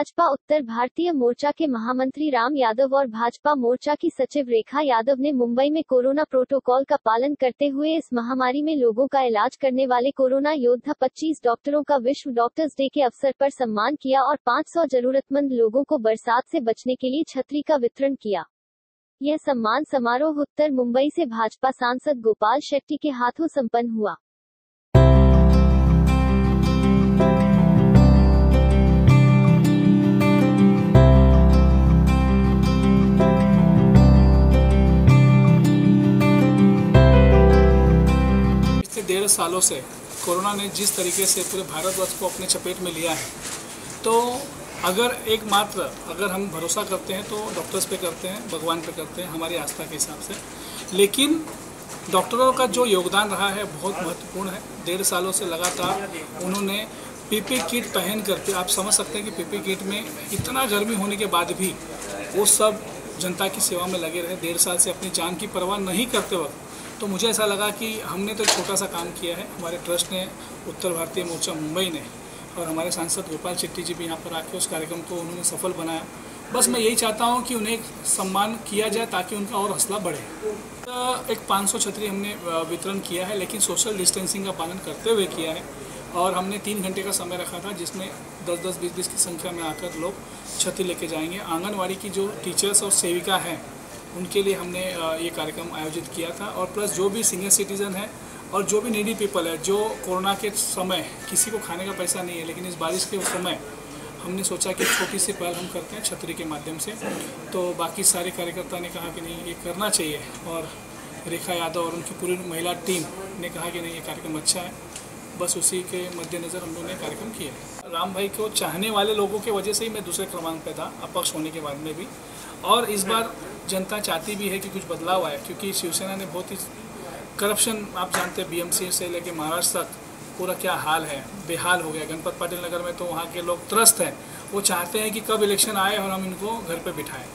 भाजपा उत्तर भारतीय मोर्चा के महामंत्री राम यादव और भाजपा मोर्चा की सचिव रेखा यादव ने मुंबई में कोरोना प्रोटोकॉल का पालन करते हुए इस महामारी में लोगों का इलाज करने वाले कोरोना योद्धा 25 डॉक्टरों का विश्व डॉक्टर्स डे के अवसर पर सम्मान किया और 500 जरूरतमंद लोगों को बरसात से बचने के लिए छतरी का वितरण किया। यह सम्मान समारोह उत्तर मुंबई से भाजपा सांसद गोपाल शेट्टी के हाथों संपन्न हुआ। डेढ़ सालों से कोरोना ने जिस तरीके से पूरे भारतवर्ष को अपने चपेट में लिया है तो अगर एकमात्र अगर हम भरोसा करते हैं तो डॉक्टर्स पे करते हैं, भगवान पे करते हैं, हमारी आस्था के हिसाब से। लेकिन डॉक्टरों का जो योगदान रहा है बहुत महत्वपूर्ण है। डेढ़ सालों से लगातार उन्होंने पीपी किट पहन करके, आप समझ सकते हैं कि पीपी किट में इतना गर्मी होने के बाद भी वो सब जनता की सेवा में लगे रहे। डेढ़ साल से अपनी जान की परवाह नहीं करते वक्त तो मुझे ऐसा लगा कि हमने तो छोटा सा काम किया है। हमारे ट्रस्ट ने, उत्तर भारतीय मोर्चा मुंबई ने और हमारे सांसद गोपाल शेट्टी जी भी यहाँ पर आके उस कार्यक्रम को उन्होंने सफल बनाया। बस मैं यही चाहता हूँ कि उन्हें सम्मान किया जाए ताकि उनका और हौसला बढ़े। एक 500 छतरी हमने वितरण किया है, लेकिन सोशल डिस्टेंसिंग का पालन करते हुए किया है और हमने तीन घंटे का समय रखा था जिसमें दस दस, बीस बीस की संख्या में आकर लोग छतरी लेके जाएँगे। आंगनवाड़ी की जो टीचर्स और सेविका हैं उनके लिए हमने ये कार्यक्रम आयोजित किया था। और प्लस जो भी सीनियर सिटीज़न है और जो भी नीडी पीपल है, जो कोरोना के समय किसी को खाने का पैसा नहीं है, लेकिन इस बारिश के समय हमने सोचा कि छोटी सी पहल हम करते हैं छतरी के माध्यम से। तो बाकी सारे कार्यकर्ता ने कहा कि नहीं, ये करना चाहिए। और रेखा यादव और उनकी पूरी महिला टीम ने कहा कि नहीं, ये कार्यक्रम अच्छा है। बस उसी के मद्देनज़र हम लोगों ने कार्यक्रम किया राम भाई को चाहने वाले लोगों की वजह से ही मैं दूसरे क्रमांक पे था, अपक्ष होने के बाद में भी। और इस बार जनता चाहती भी है कि कुछ बदलाव आए, क्योंकि शिवसेना ने बहुत ही करप्शन, आप जानते हैं, बीएमसी से लेकर महाराष्ट्र तक पूरा क्या हाल है, बेहाल हो गया। गणपत पाटिल नगर में तो वहाँ के लोग त्रस्त हैं। वो चाहते हैं कि कब इलेक्शन आए और हम इनको घर पर बिठाएँ।